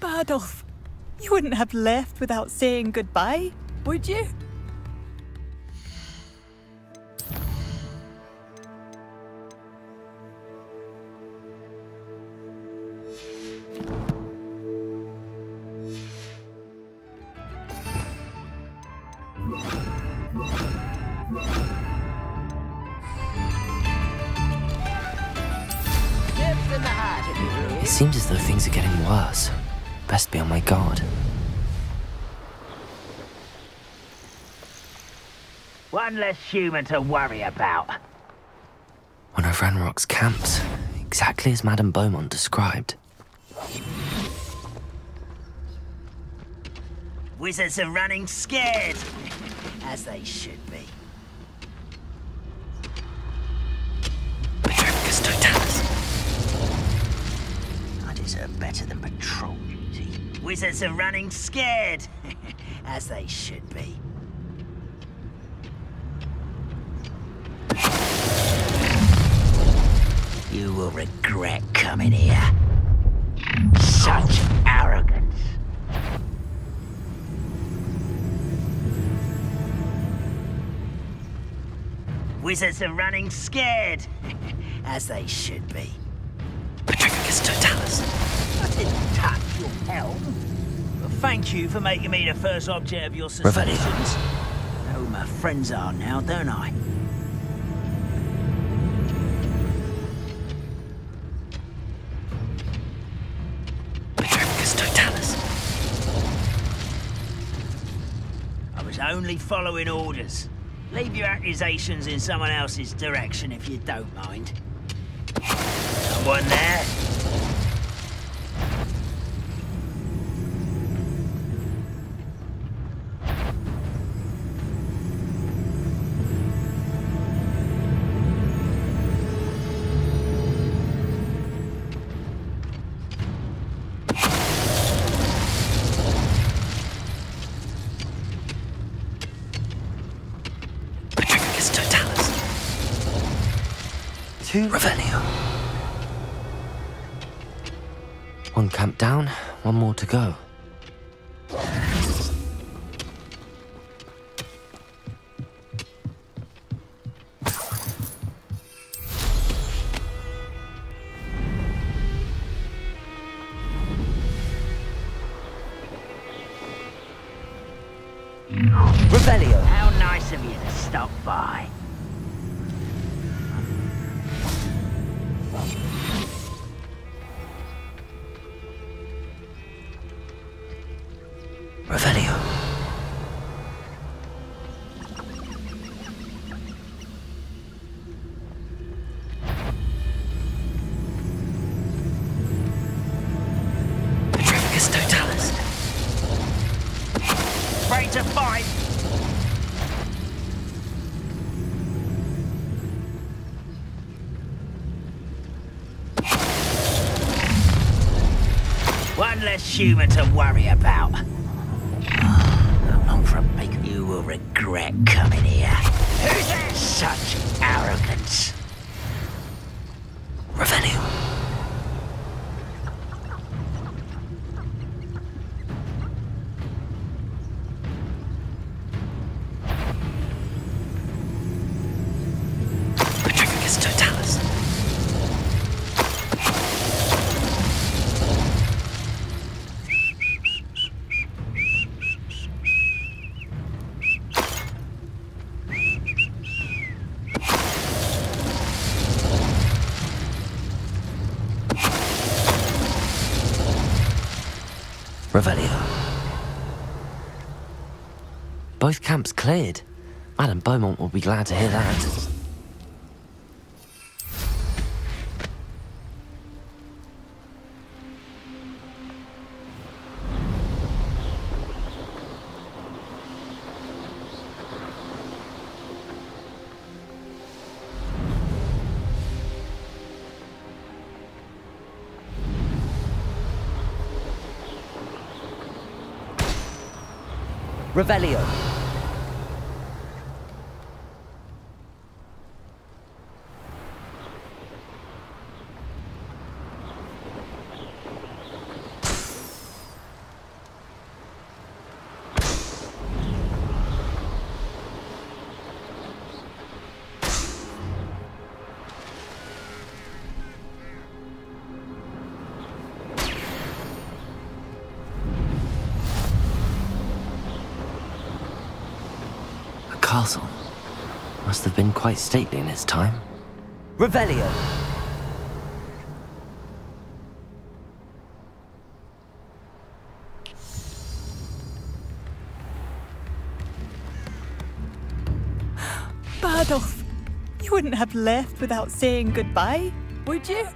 Bardolph, you wouldn't have left without saying goodbye, would you? One less human to worry about. One of Ranrock's camps, exactly as Madame Beaumont described. Wizards are running scared. As they should be. Petrificus Totalis. I deserve better than patrol duty. Wizards are running scared. As they should be. You will regret coming here. Such arrogance. Wizards are running scared. As they should be. Petrificus Totalis. I didn't touch your helm. Well, thank you for making me the first object of your suspicions. Know who my friends are now, don't I? Only following orders. Leave your accusations in someone else's direction if you don't mind. Someone there? One more to go. Human to worry about. Not long a bacon. You will regret coming Revelio. Both camps cleared. Madame Beaumont will be glad to hear that. Revelio. Must have been quite stately in its time. Revelio. Bardolph, you wouldn't have left without saying goodbye, would you?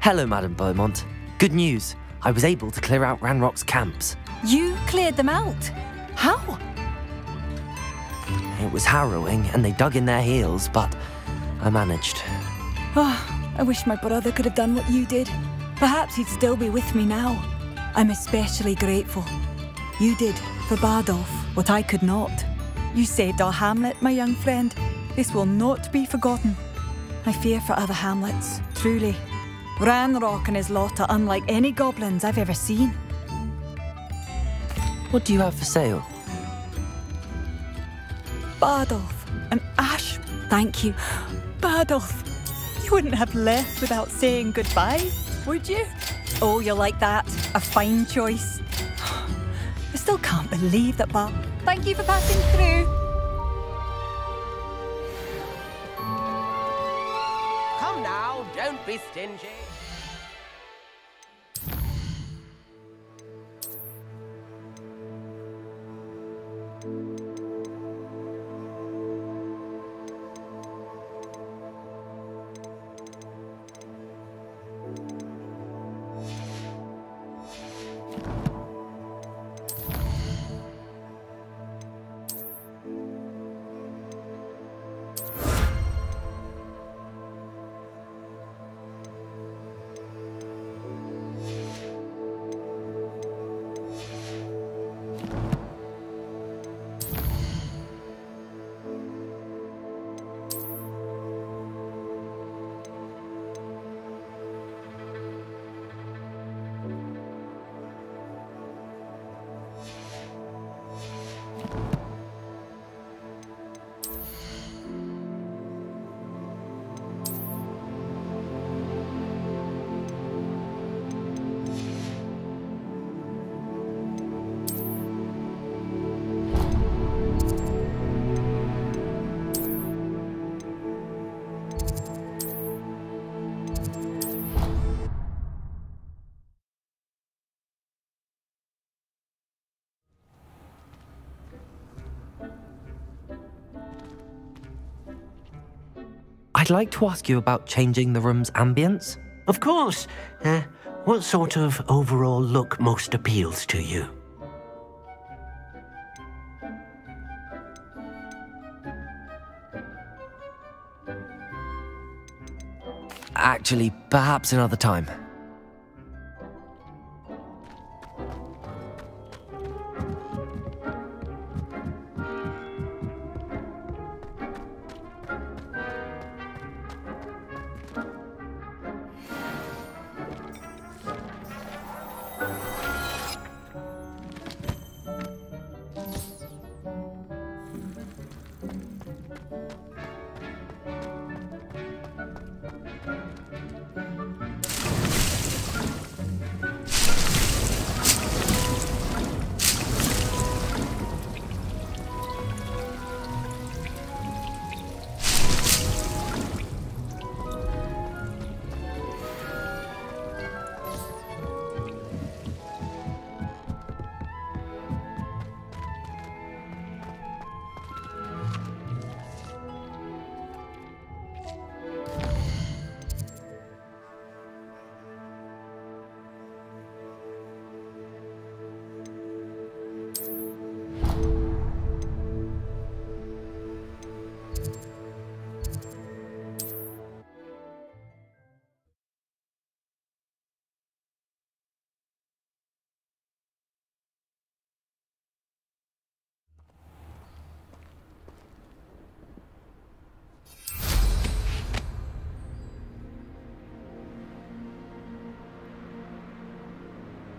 Hello, Madame Beaumont. Good news. I was able to clear out Ranrock's camps. You cleared them out? How? It was harrowing, and they dug in their heels, but I managed. Oh, I wish my brother could have done what you did. Perhaps he'd still be with me now. I'm especially grateful. You did, for Bardolph, what I could not. You saved our hamlet, my young friend. This will not be forgotten. I fear for other hamlets, truly. Ranrock and his lot are unlike any goblins I've ever seen. What do you have for sale? Bardolph, and ash. Thank you. Bardolph, you wouldn't have left without saying goodbye, would you? Oh, you're like that? A fine choice. I still can't believe that Bar. Thank you for passing through. Come now, don't be stingy. I'd like to ask you about changing the room's ambience. Of course. Uh, what sort of overall look most appeals to you? Actually, perhaps another time.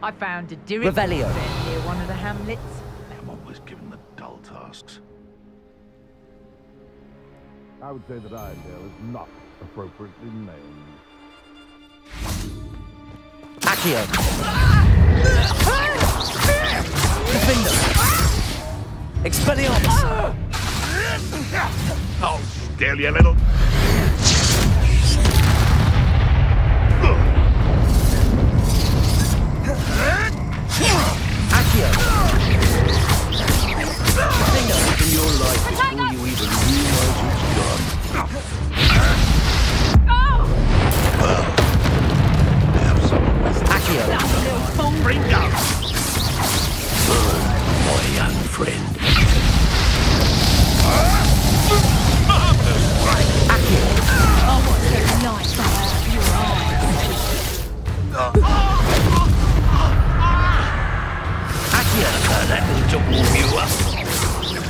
I found a direct Revelio. near one of the hamlets. I'm always given the dull tasks. I would say that Irondale is not appropriately named. Accio. Expelliarmus! I'll scale you a little. Ringo. I want to warm you up.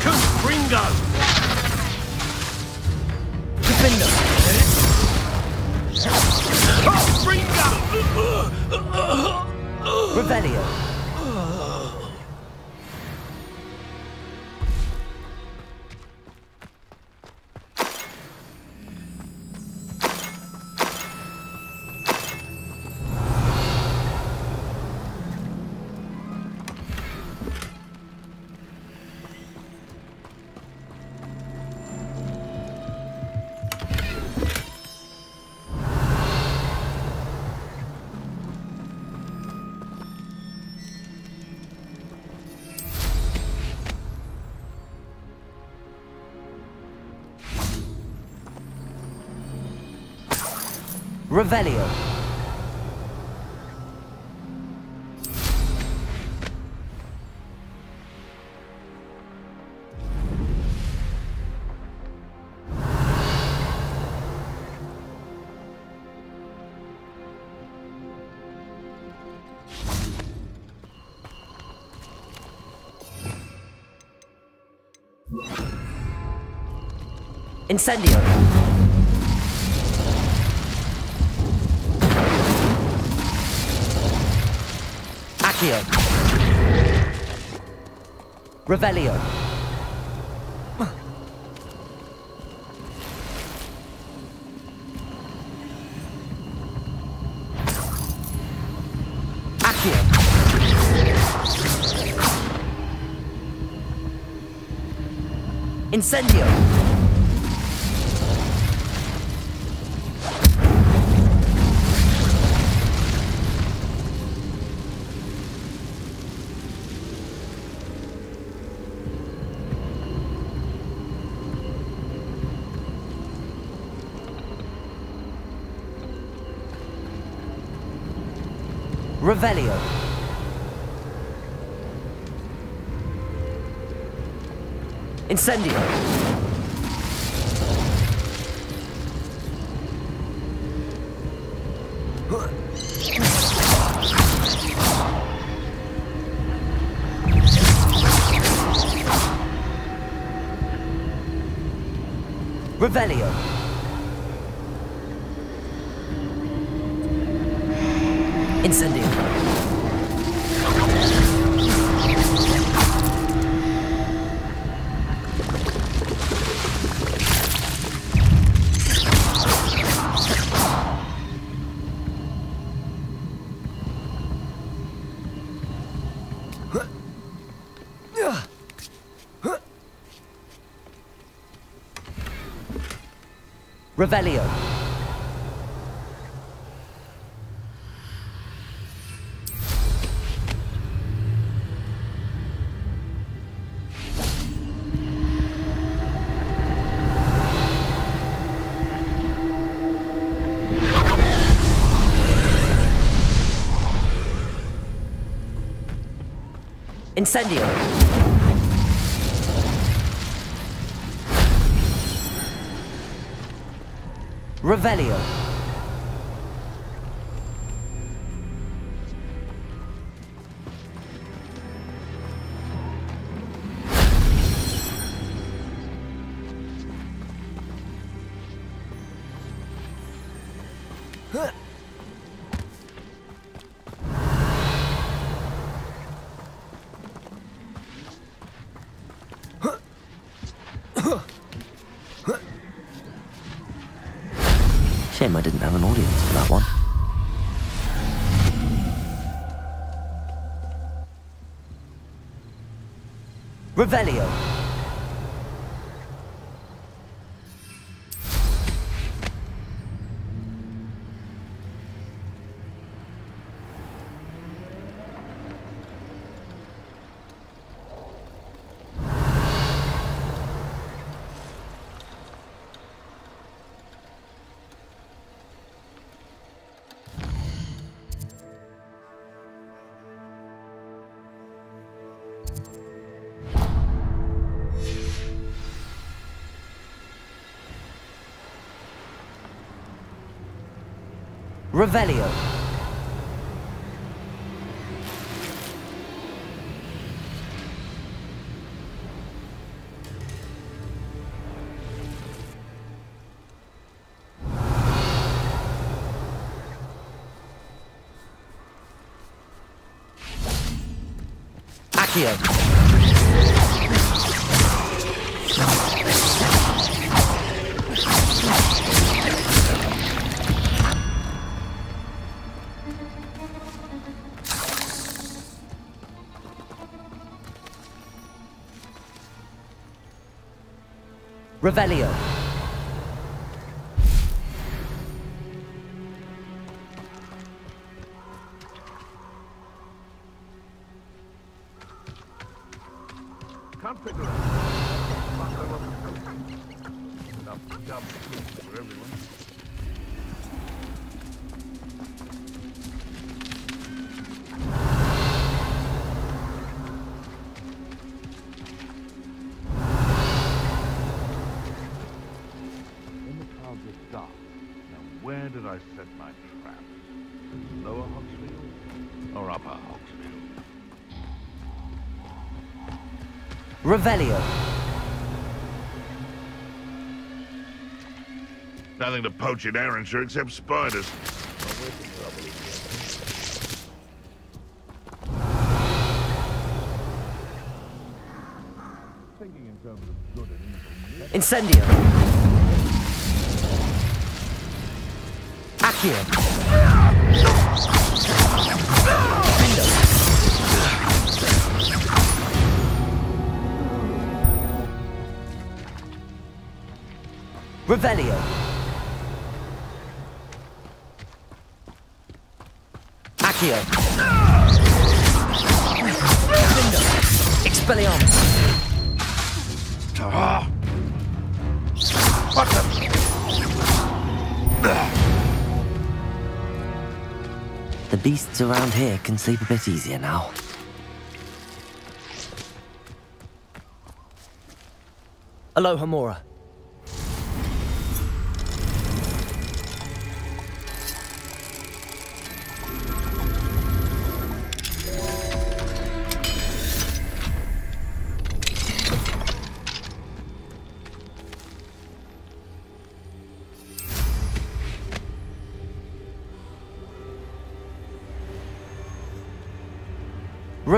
Confringo! Revelio! Revelio! Incendio! Accio! Revelio! Accio! Incendio! Revelio. Incendio. Revelio. Incendio. Revelio. Shame I didn't have an audience for that one. Revelio. Revelio. Accio. Revelio. Revelio. Nothing to poach in Arrynshire except spiders. Thinking in terms of good and evil. Incendio. Accio. Revelio. Accio. Expelliarmus. Ah! What the? The beasts around here can sleep a bit easier now. Alohomora.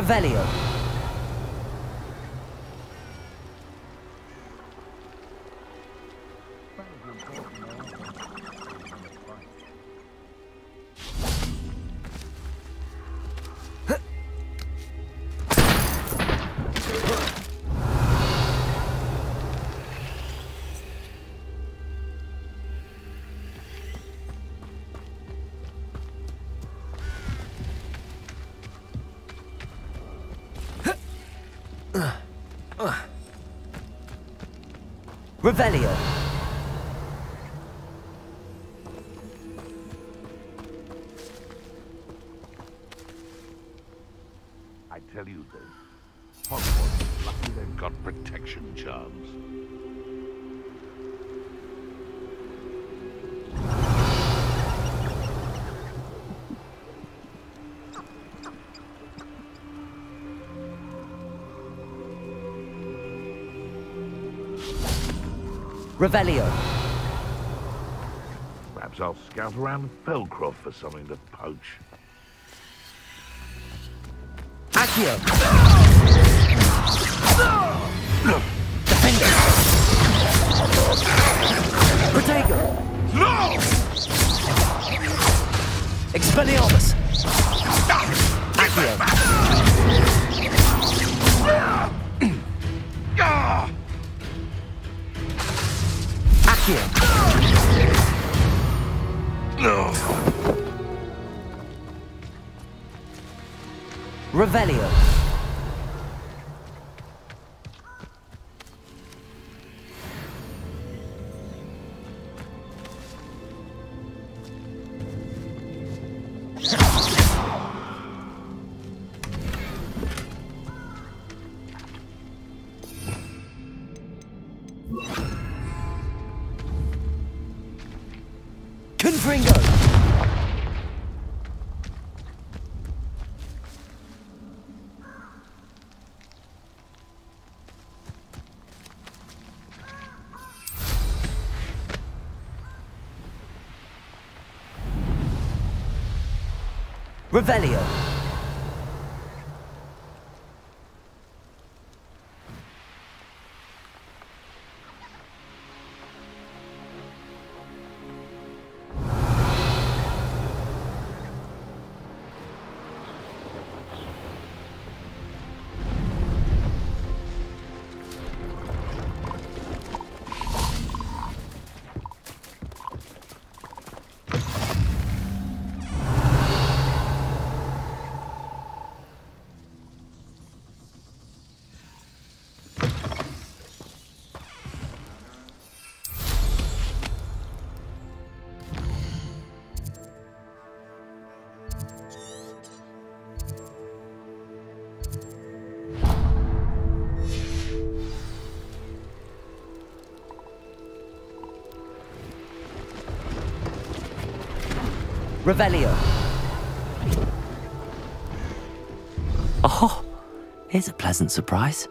Revelio. Revelio. Revelio. Perhaps I'll scout around Feldcroft for something to poach. Accio. Protego. No! Expelliarmus. Accio. Revelio. Revelio. Revelio. Oh, here's a pleasant surprise.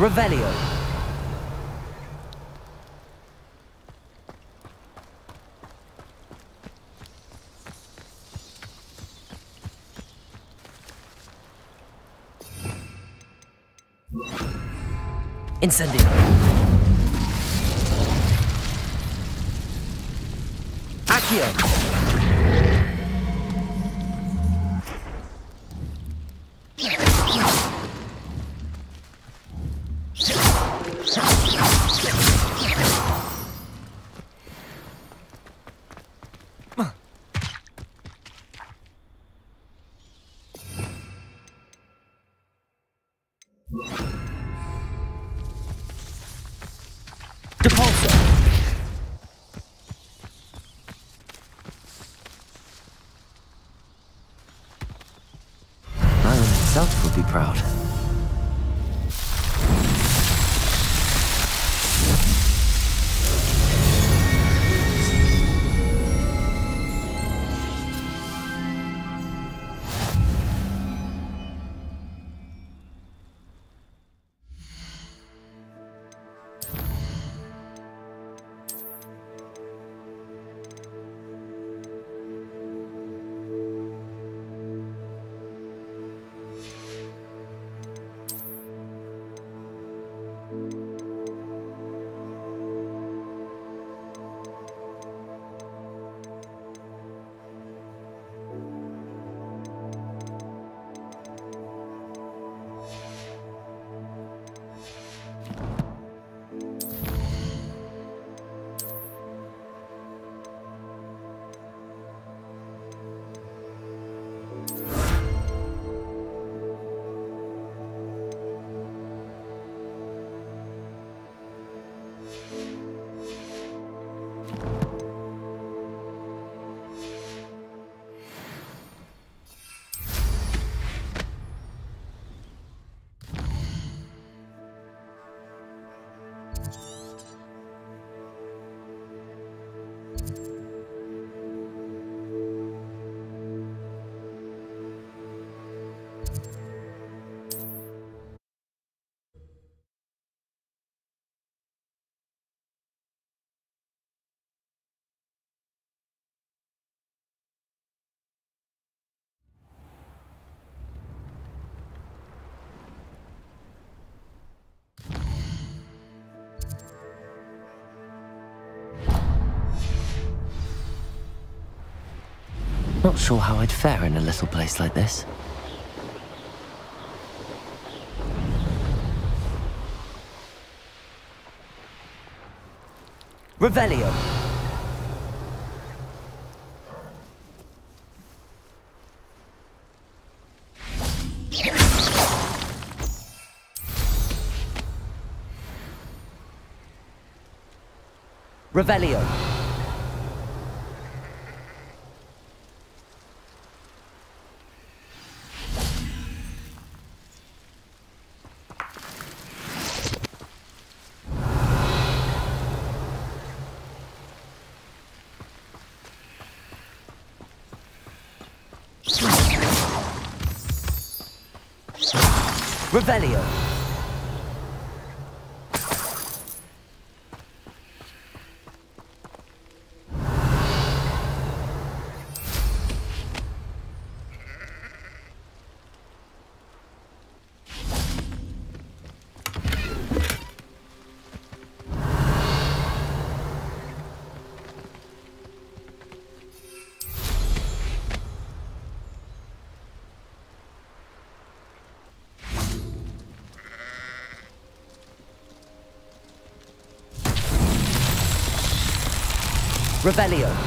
Revelio. Incendio. Accio. Not sure how I'd fare in a little place like this. Revelio. Revelio. Revelio. Revelio.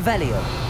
Revelio.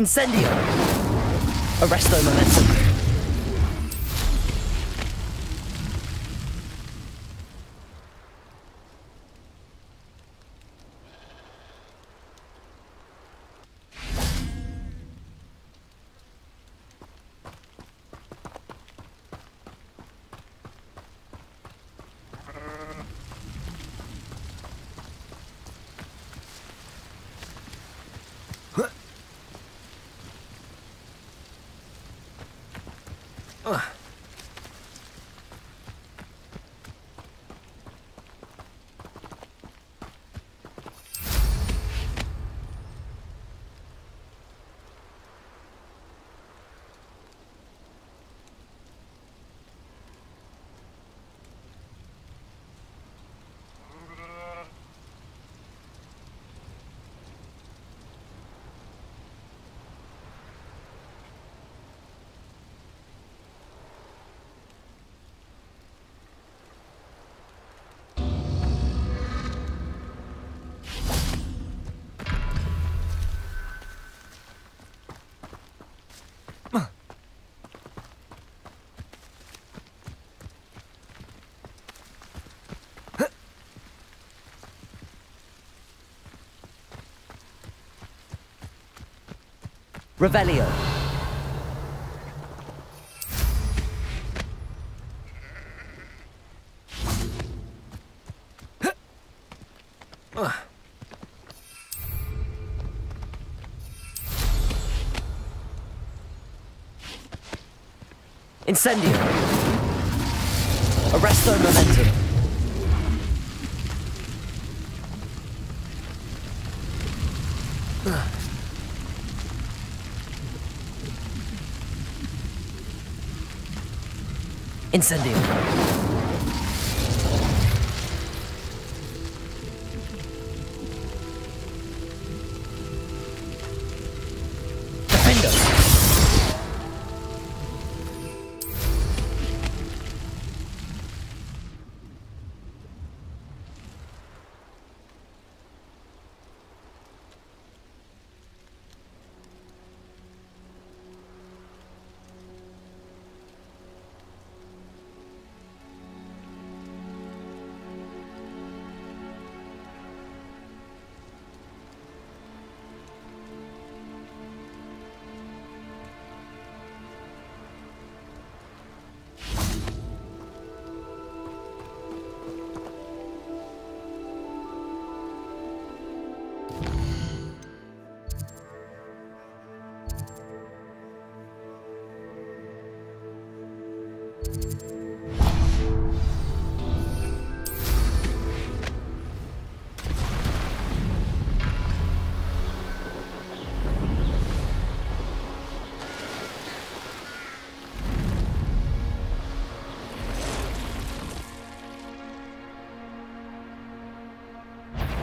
Incendio. Arresto momentum. Revelio. Incendio. Arresto momentum. Incendio.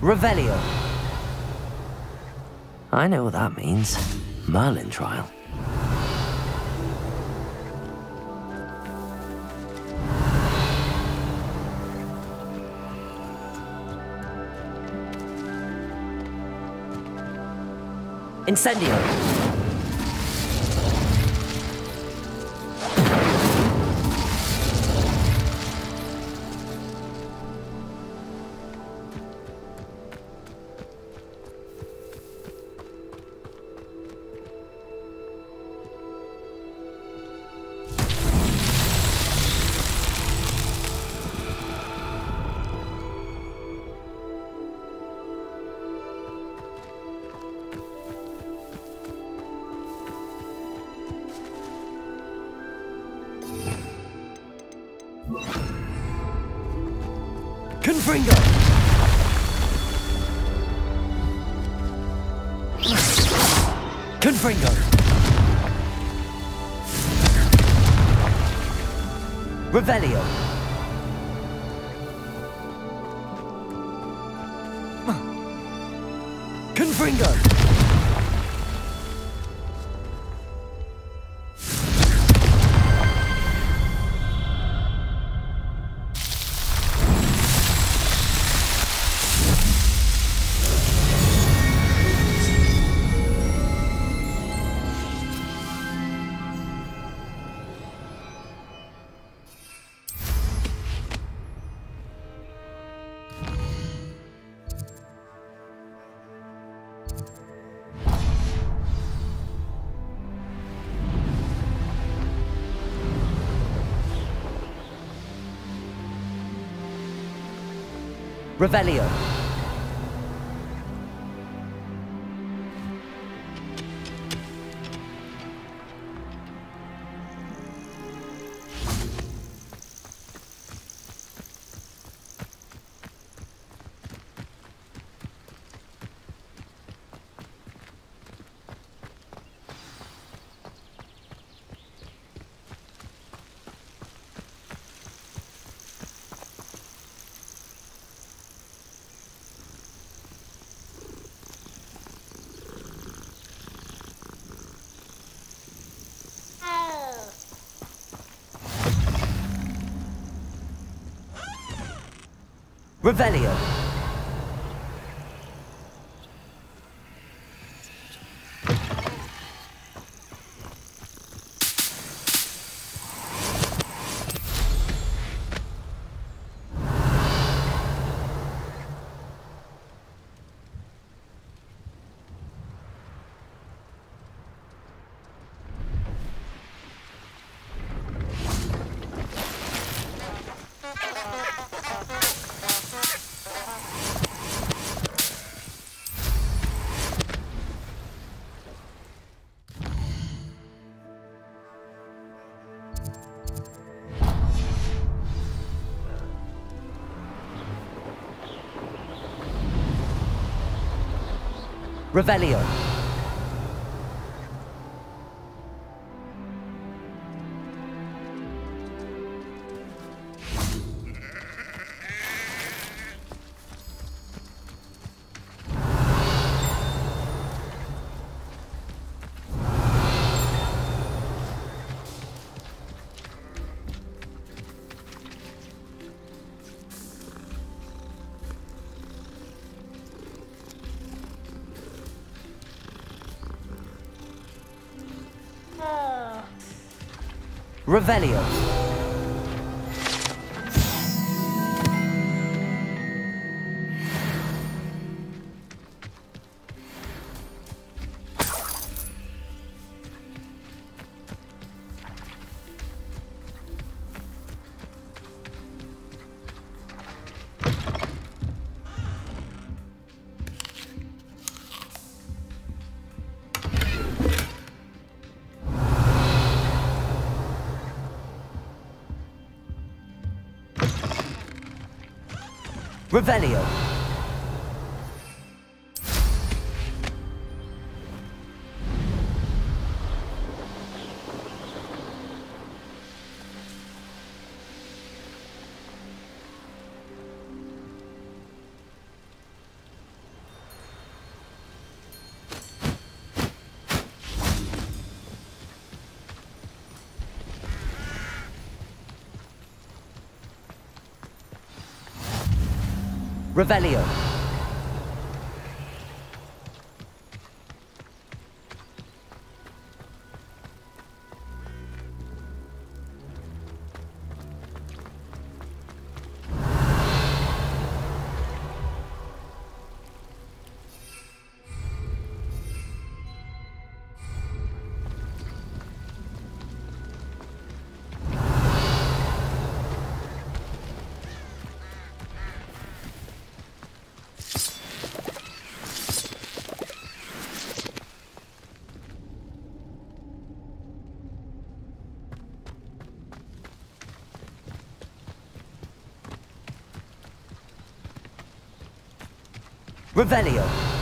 Revelio. I know what that means. Merlin trial. Incendio. Confringo. Confringo. Revelio. Revelio. Revelio. Revelio. Revelio. Revelio. Revelio. Revelio.